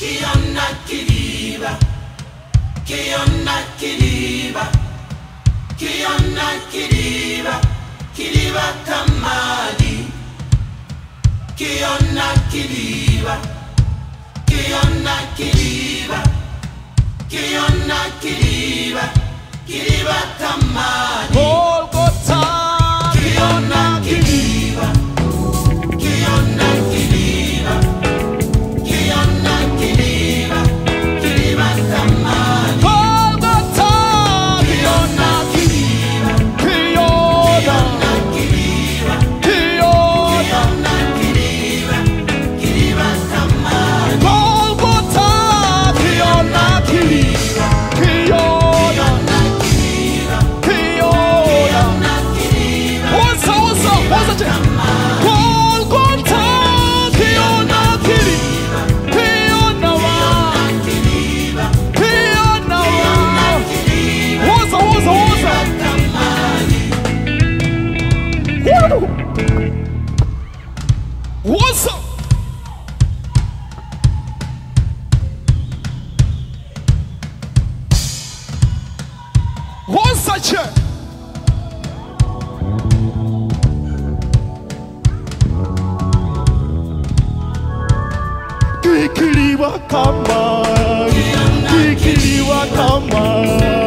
Kiona Kiriba Kiona Kiriba Kiona Kiriba Kiriba Kamali Kiona Kiriba Kiona Kiriba Kiona Kiriba Kiriba Kamali such a Kikiriwa kama. Kikiriwa kama.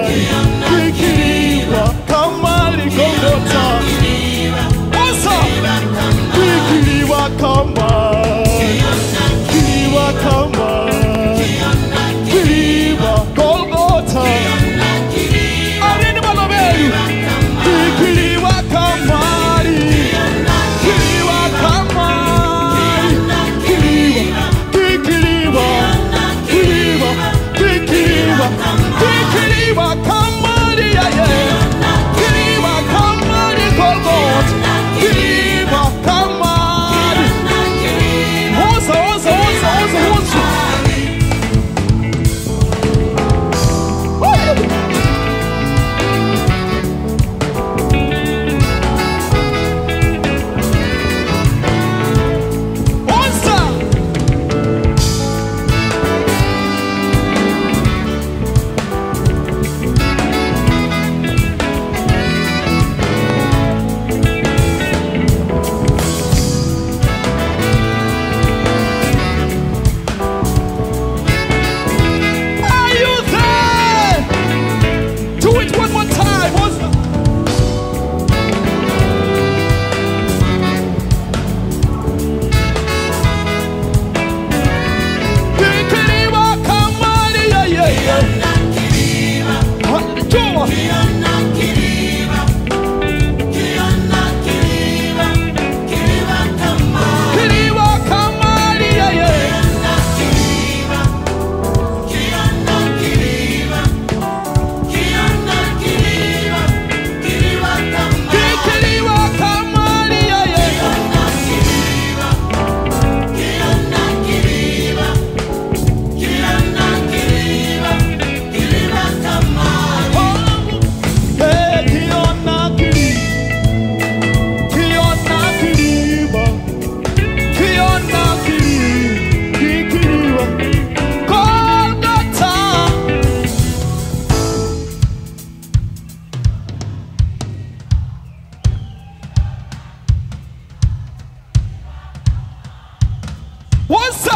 What's up?